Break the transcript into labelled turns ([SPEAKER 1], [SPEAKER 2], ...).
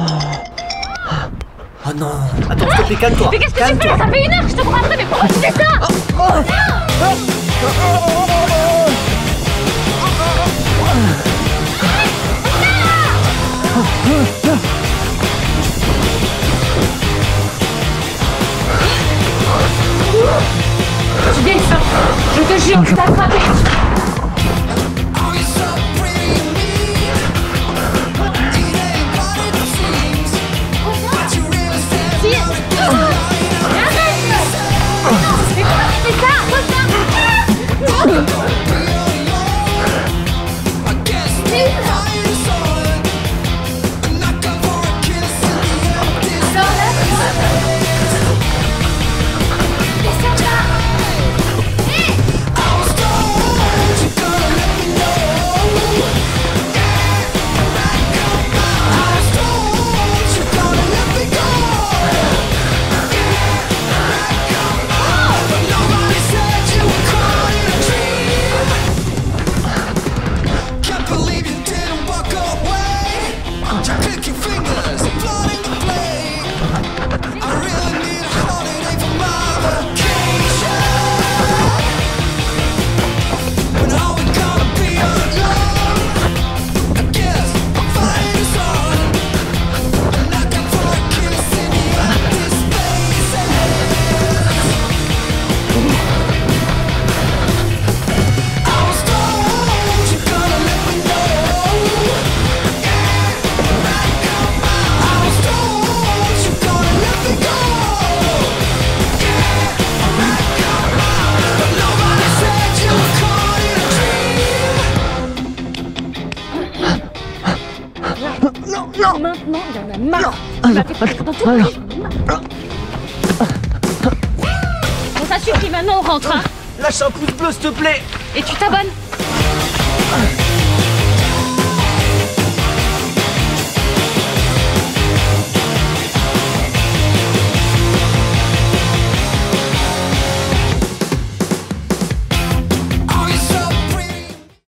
[SPEAKER 1] Oh. Non. Attends, s'il te plaît, calme-toi.
[SPEAKER 2] Mais qu'est-ce que tu fais
[SPEAKER 1] Calme-toi
[SPEAKER 2] Ça fait une heure que je te cours après, mais pourquoi tu fais ça? Tu descends Je te jure, t'ai attrapé Si Mais
[SPEAKER 3] dream.
[SPEAKER 2] Maintenant, il en a marre. Il m'a fait courir dans tout le pays, j'en ai marre. Bon, ça suffit, maintenant on rentre, hein.
[SPEAKER 1] Lâche un pouce bleu, s'il te plaît.
[SPEAKER 2] Et tu t'abonnes